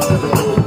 何?